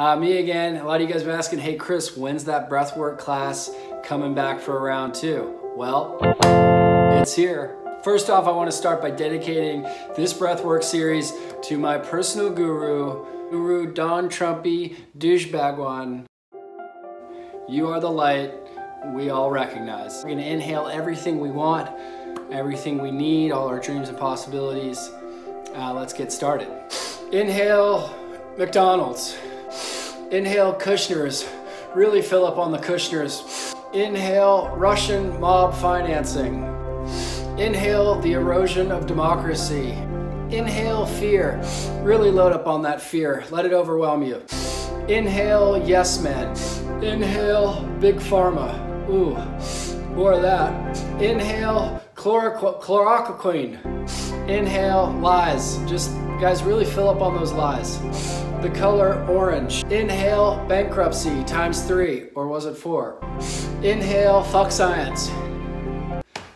Uh, me again. A lot of you guys been asking, hey Chris, when's that breathwork class coming back for round two? Well, it's here. First off, I want to start by dedicating this breathwork series to my personal guru, Guru Don Trumpy Douchebagwan. You are the light we all recognize. We're gonna inhale everything we want, everything we need, all our dreams and possibilities. Uh, let's get started. Inhale McDonald's. Inhale Kushner's. Really fill up on the Kushner's. Inhale Russian mob financing. Inhale the erosion of democracy. Inhale fear. Really load up on that fear. Let it overwhelm you. Inhale yes men. Inhale big pharma. Ooh, more of that. Inhale chloroquine. Inhale lies. Just guys really fill up on those lies. The color orange. Inhale bankruptcy times three, or was it four? Inhale fuck science.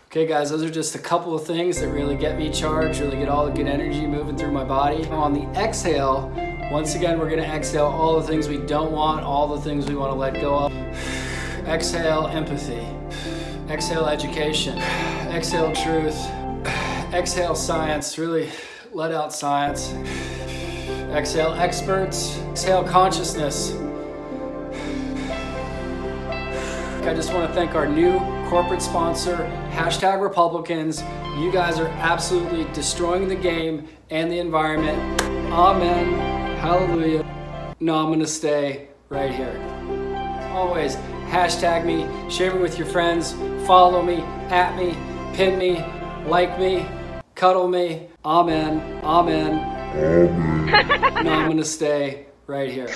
Okay guys, those are just a couple of things that really get me charged, really get all the good energy moving through my body. On the exhale, once again, we're gonna exhale all the things we don't want, all the things we wanna let go of. Exhale empathy. Exhale education. Exhale truth. Exhale science, really let out science. Exhale experts. Exhale consciousness. I just want to thank our new corporate sponsor, hashtag Republicans. You guys are absolutely destroying the game and the environment. Amen. Hallelujah. No, I'm going to stay right here. Always hashtag me, share me with your friends, follow me, at me, pin me, like me, cuddle me. Amen. Amen. Amen. no, I'm going to stay right here.